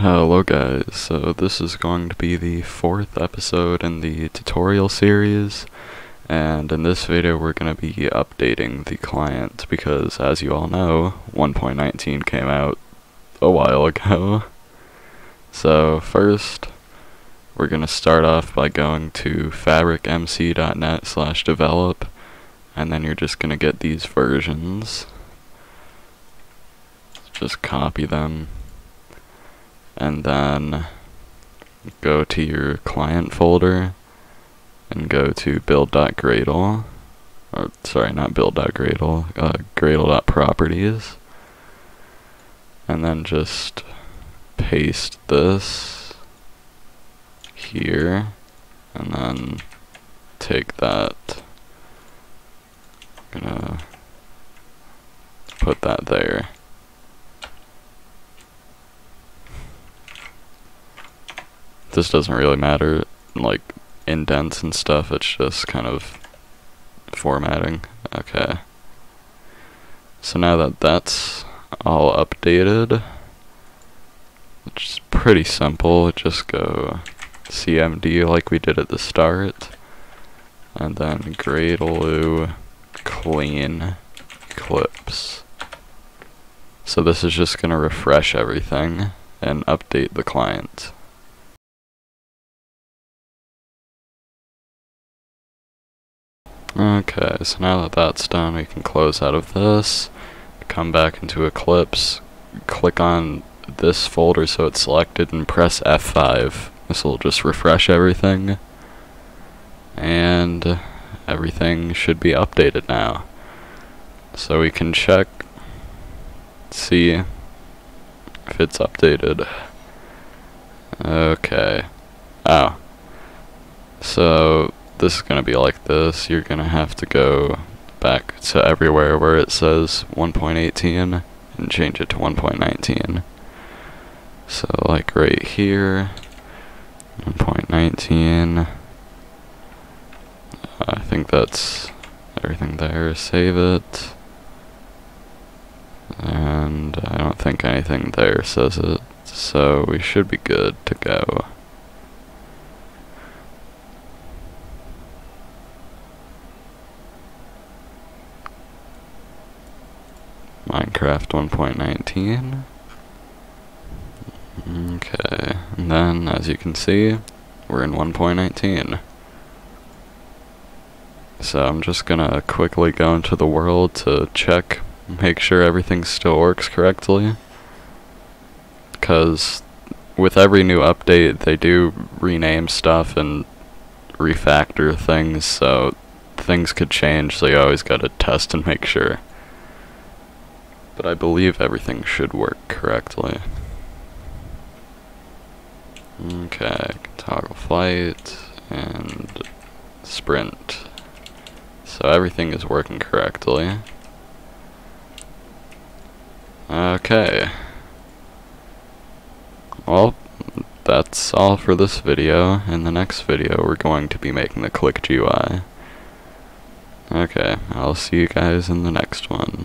Hello guys, so this is going to be the fourth episode in the tutorial series, and in this video we're going to be updating the client because as you all know, 1.19 came out a while ago. So first, we're going to start off by going to fabricmc.net slash develop, and then you're just going to get these versions. Just copy them and then go to your client folder and go to build.gradle or sorry not build.gradle uh, gradle.properties and then just paste this here and then take that. I'm gonna put that there this doesn't really matter, like indents and stuff, it's just kind of formatting. Okay. So now that that's all updated, which is pretty simple, just go cmd like we did at the start, and then gradle clean eclipse. So this is just going to refresh everything and update the client. Okay, so now that that's done, we can close out of this, come back into Eclipse, click on this folder so it's selected, and press F5. This will just refresh everything, and everything should be updated now. So we can check, see if it's updated. Okay. Oh. So this is going to be like this. You're going to have to go back to everywhere where it says 1.18 and change it to 1.19. So like right here, 1.19. I think that's everything there. Save it. And I don't think anything there says it. So we should be good to go. Minecraft 1.19. Okay, and then as you can see, we're in 1.19. So I'm just gonna quickly go into the world to check, make sure everything still works correctly. Because with every new update, they do rename stuff and refactor things, so things could change, so you always gotta test and make sure but I believe everything should work correctly. Okay, toggle flight and sprint. So everything is working correctly. Okay. Well, that's all for this video. In the next video, we're going to be making the Click GUI. Okay, I'll see you guys in the next one.